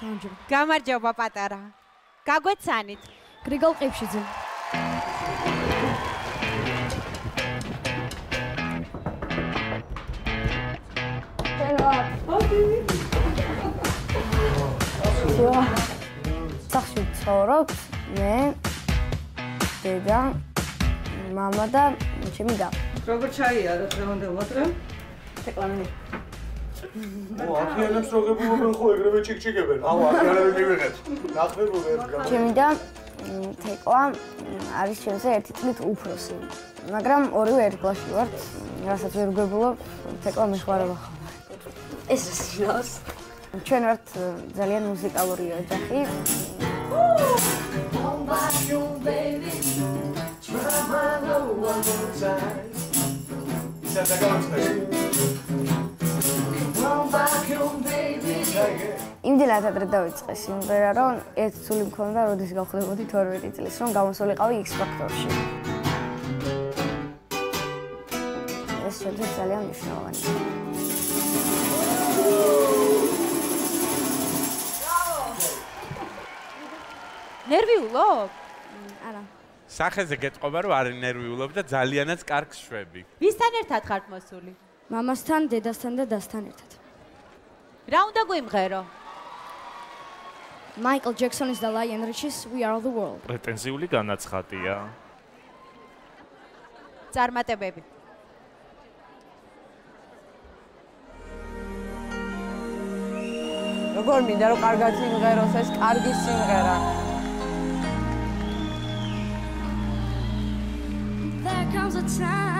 გამარჯობა. გამარჯობა პატარა. გაგვეცანით. გრიგოლ ყიფშიძე. სახში ვცხოვრობ მე დედა მამა და ჩემი და როგორ ჩაიაროთ დღევანდელ მოტრე? დეკლამი ო ათიანებს როგებულობენ ხო ეგრევე ჭიკჭიკებენ. აუ ათიანები მივიღეთ. ნახმებულ ერთგან. ჩემიდან თეკვა არის ჩემზე ერთი წლით უფროსი. მაგრამ ორივე ერთ კლასში ვართ, რასაც ვერ გვგებულობ, თეკვა მეხვარება ხოლმე. ეს რა სინავს? ჩვენ ვართ ძალიან მუსიკალური ოჯახი. სადაგავწნეს იმდენად ადრე დავიწყე სიმღერა, რომ ერთ სული მქონდა, როდის გავხდებოდი 12 წლის, რომ გამოსულიყავი X Factor-ში. ეს შეძლებს ძალიან მნიშვნელოვანია. ნერვიულობ? არა. სახეზე გეტყობა რომ არ ნერვიულობ და ძალიანაც კარგს შვები. ვისთან ერთად ხართ მოსული? მამასთან, დედასთან და დასთან ერთად. რა უნდა გვიმღერო? Michael Jackson-ის და Lionel Richie-ის We Are the World. პრეტენზიული განაცხადია. წარმატებები. როგორ მინდა რომ კარგად სიმღეროს ეს კარგი სიმღერა. There comes a time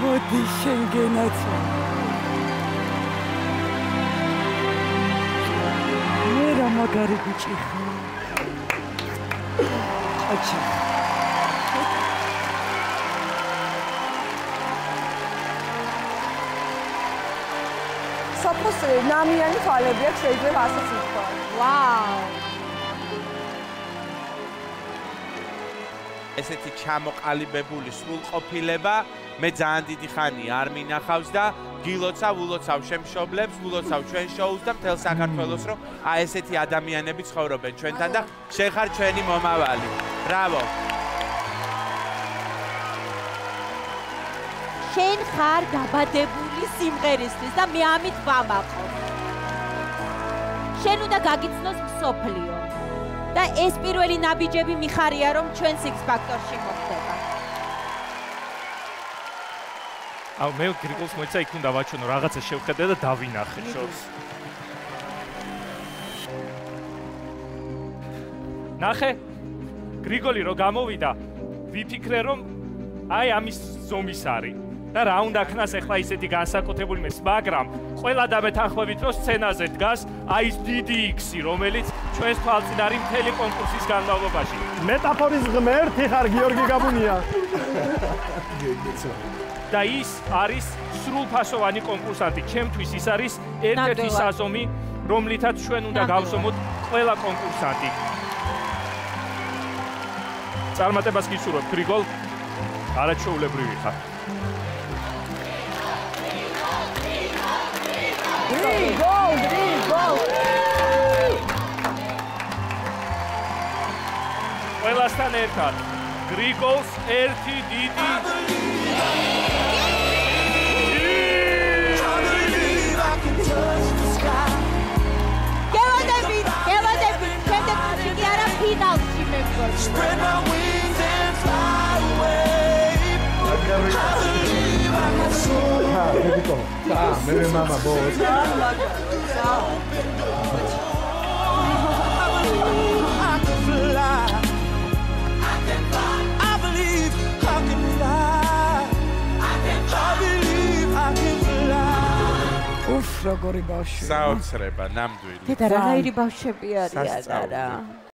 მოდი შენგენაც. მე რა მაგარი ბიჭი ხარ. აჩა. საფოს ნამიანი თვალები აქვს შეიძლება ასეც ითქვა. ვაუ. ესეთი ჩამოყალიბებული სრულყოფილება მე ძალიან დიდი ხანი არ მინახავს და გილოცავ, ულოცავ შემშობლებს, ულოცავ ჩვენ შოუს და მთელ საქართველოს რომ აი ესეთი ადამიანები ცხოვრობენ ჩვენთან და შენ ხარ ჩვენი მომავალი. ბრავო. შენ ხარ დაბადებული სიმღერისთვის და მე ამით ვამაყობ. შენ უნდა გაგიცნოს მსოფლიო. და ეს პირველი ნაბიჯები მიხარია რომ ჩვენ Six Factor-ში მოხდება. აუ მე გრიგოლს მოიცა იქ უნდა ვაჩვენო რაღაცა შევხედე და დავინახე შორს. ნახე გრიგოლი რო გამოვიდა ვიფიქრე რომ აი ამის ზომის არის და რა უნდა ქნას ახლა ისეთი განსაკუთრებული მეს მაგრამ ყველა დამეთანხმებით რომ სცენაზე დგას აი ეს დიდი X-ი რომელიც ჩვენს თვალწინ არის მთელი კონკურსის განმავლობაში. მეტაფორის ღმერთი ხარ გიორგი გაბუნია. და ის არის სრულფასოვანი კონკურსანტი. ჩემთვის ის არის ერთ-ერთი საზომი რომლითაც ჩვენ უნდა გავსომოთ ყველა კონკურსანტი. წარმატებას გისურვებ გრიგოლ. არაჩვეულებრივი ხარ გოლ, გოლ. ყველასთან ერთად გრიგოლს ერთი დიდი გელოდები, გელოდები, შემდეგ მუსიკი არა ფინალში ნიკო და მე მამა ბოს უფ, როგორი ბავშვი. საოცრება, ნამდვილი. და რაღაცაირი ბავშვები არიან არა.